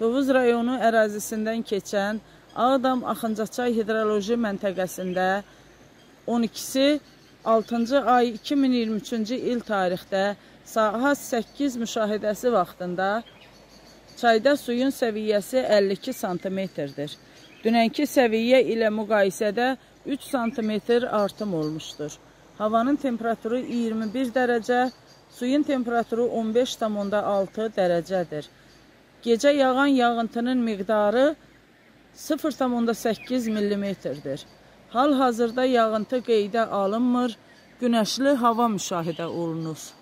Tovuz rayonu ərazisindən keçən Ağdam Axıncaçay hidroloji məntəqəsində 12-si 6-cı ay 2023-cü il tarixdə saat 8 müşahidəsi vaxtında çayda suyun səviyyəsi 52 sm-dir. Dünənki səviyyə ilə müqayisədə 3 sm artım olmuşdur. Havanın temperaturu 21 dərəcə, suyun temperaturu 15,6 dərəcədir. Gecə yağan yağıntının miqdarı 0,8 mm-dir. Hal-hazırda yağıntı qeydə alınmır, günəşli hava müşahidə olunur.